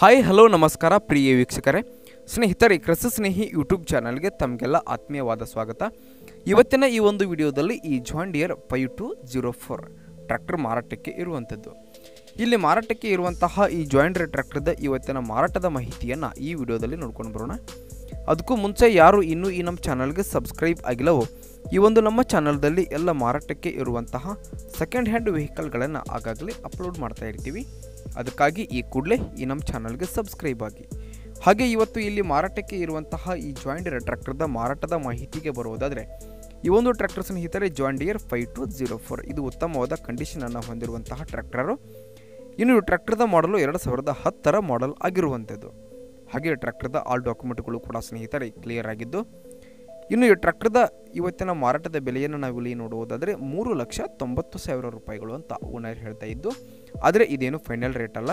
Hi hello ನಮಸ್ಕಾರ, ಪ್ರಿಯ ವೀಕ್ಷಕರೇ. ಸ್ನೇಹಿತರೆ ಕೃಷಿ ಸ್ನೇಹಿ ಯೂಟ್ಯೂಬ್ ಚಾನಲ್ಗೆ ತಮಗೆಲ್ಲ ಆತ್ಮೀಯವಾದ ಸ್ವಾಗತ. ಇವತ್ತಿನ ಈ ಒಂದು ವಿಡಿಯೋದಲ್ಲಿ ಈ John Deere five two zero four tractor ಮಾರಾಟಕ್ಕೆ ಇರುವಂಥದ್ದು. ಇಲ್ಲಿ ಮಾರಾಟಕ್ಕೆ ಇರುವಂತಹ ಈ ಜಾಯಿಂಡರ್ ಟ್ರ್ಯಾಕ್ಟರ್ದ ಇವತ್ತಿನ ಮಾರಾಟದ ಮಾಹಿತಿಯನ್ನು ಈ ವಿಡಿಯೋದಲ್ಲಿ ನೋಡ್ಕೊಂಡು ಬರೋಣ. ಅದಕ್ಕೂ ಮುಂಚೆ ಯಾರು ಇನ್ನೂ ಈ ನಮ್ಮ ಚಾನಲ್ಗೆ ಸಬ್ಸ್ಕ್ರೈಬ್ ಆಗಿಲ್ಲವೋ, ಈ ಒಂದು ನಮ್ಮ ಚಾನಲ್ದಲ್ಲಿ ಎಲ್ಲ ಮಾರಾಟಕ್ಕೆ ಇರುವಂತಹ ಸೆಕೆಂಡ್ ಹ್ಯಾಂಡ್ ವೆಹಿಕಲ್ಗಳನ್ನು ಆಗಾಗಲೇ ಅಪ್ಲೋಡ್ ಮಾಡ್ತಾ ಇರ್ತೀವಿ. ಅದಕ್ಕಾಗಿ ಈ ಕೂಡಲೇ ಈ ನಮ್ಮ ಚಾನಲ್ಗೆ ಸಬ್ಸ್ಕ್ರೈಬ್ ಆಗಿ. ಹಾಗೆ ಇವತ್ತು ಇಲ್ಲಿ ಮಾರಾಟಕ್ಕೆ ಇರುವಂತಹ ಈ ಜಾಯಿಂಡಿಯರ್ ಟ್ರ್ಯಾಕ್ಟರ್ದ ಮಾರಾಟದ ಮಾಹಿತಿಗೆ ಬರುವುದಾದರೆ ಈ ಒಂದು ಟ್ರ್ಯಾಕ್ಟರ್ ಸ್ನೇಹಿತರೆ John Deere five two zero four ಇದು ಉತ್ತಮವಾದ ಕಂಡೀಷನನ್ನು ಹೊಂದಿರುವಂತಹ ಟ್ರ್ಯಾಕ್ಟರು ಇನ್ನು ಟ್ರ್ಯಾಕ್ಟರ್ದ ಮಾಡಲು ಎರಡು ಸಾವಿರದ ಹತ್ತರ ಮಾಡೆಲ್ ಆಗಿರುವಂಥದ್ದು ಹಾಗೆ ಟ್ರ್ಯಾಕ್ಟರ್ದ ಆಲ್ ಡಾಕ್ಯುಮೆಂಟ್ಗಳು ಕೂಡ ಸ್ನೇಹಿತರೆ ಕ್ಲಿಯರ್ ಆಗಿದ್ದು ಇನ್ನು ಈ ಟ್ರ್ಯಾಕ್ಟರ್ದ ಇವತ್ತಿನ ಮಾರಾಟದ ಬೆಲೆಯನ್ನು ನಾವು ಇಲ್ಲಿ ನೋಡುವುದಾದರೆ ಮೂರು ಲಕ್ಷ ತೊಂಬತ್ತು ಸಾವಿರ ರೂಪಾಯಿಗಳು ಅಂತ ಓನರ್ ಹೇಳ್ತಾ ಇದ್ದು, ಆದರೆ ಇದೇನು ಫೈನಲ್ ರೇಟ್ ಅಲ್ಲ.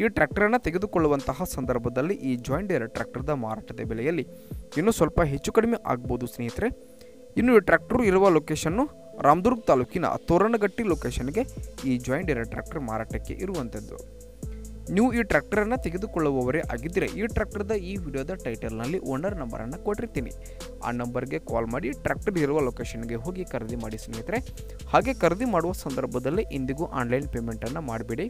ಈ ಟ್ರ್ಯಾಕ್ಟರನ್ನು ತೆಗೆದುಕೊಳ್ಳುವಂತಹ ಸಂದರ್ಭದಲ್ಲಿ ಈ ಜಾಯಿಂಡಿಯರ್ ಟ್ರ್ಯಾಕ್ಟರ್ದ ಮಾರಾಟದ ಬೆಲೆಯಲ್ಲಿ ಇನ್ನೂ ಸ್ವಲ್ಪ ಹೆಚ್ಚು ಕಡಿಮೆ ಆಗ್ಬೋದು ಸ್ನೇಹಿತರೆ. ಇನ್ನು ಈ ಟ್ರ್ಯಾಕ್ಟರ್ ಇರುವ ಲೊಕೇಶನ್ನು ರಾಮದುರ್ಗ್ ತಾಲೂಕಿನ ತೋರಣಗಟ್ಟಿ ಲೊಕೇಶನ್ಗೆ ಈ ಜಾಯಿಂಟ್ ಜಾಯಿಂಡಿಯರ್ ಟ್ರ್ಯಾಕ್ಟರ್ ಮಾರಾಟಕ್ಕೆ ಇರುವಂಥದ್ದು ನೀವು ಈ ಟ್ರ್ಯಾಕ್ಟರನ್ನು ತೆಗೆದುಕೊಳ್ಳುವವರೇ ಆಗಿದ್ದರೆ. ಈ ಟ್ರ್ಯಾಕ್ಟರ್ದ ಈ ವಿಡಿಯೋದ ಟೈಟಲ್ನಲ್ಲಿ ಓನರ್ ನಂಬರನ್ನು ಕೊಟ್ಟಿರ್ತೀನಿ. ಆ ನಂಬರ್ಗೆ ಕಾಲ್ ಮಾಡಿ ಟ್ರ್ಯಾಕ್ಟರ್ ಇರುವ ಲೊಕೇಶನ್ಗೆ ಹೋಗಿ ಖರೀದಿ ಮಾಡಿ ಸ್ನೇಹಿತರೆ. ಹಾಗೆ ಖರೀದಿ ಮಾಡುವ ಸಂದರ್ಭದಲ್ಲಿ ಇಂದಿಗೂ ಆನ್ಲೈನ್ ಪೇಮೆಂಟನ್ನು ಮಾಡಬೇಡಿ.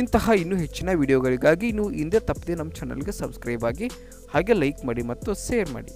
ಇಂತಹ ಇನ್ನೂ ಹೆಚ್ಚಿನ ವಿಡಿಯೋಗಳಿಗಾಗಿ ನೀವು ಹಿಂದೆ ತಪ್ಪದೆ ನಮ್ಮ ಚಾನಲ್ಗೆ ಸಬ್ಸ್ಕ್ರೈಬ್ ಆಗಿ ಹಾಗೆ ಲೈಕ್ ಮಾಡಿ ಮತ್ತು ಶೇರ್ ಮಾಡಿ.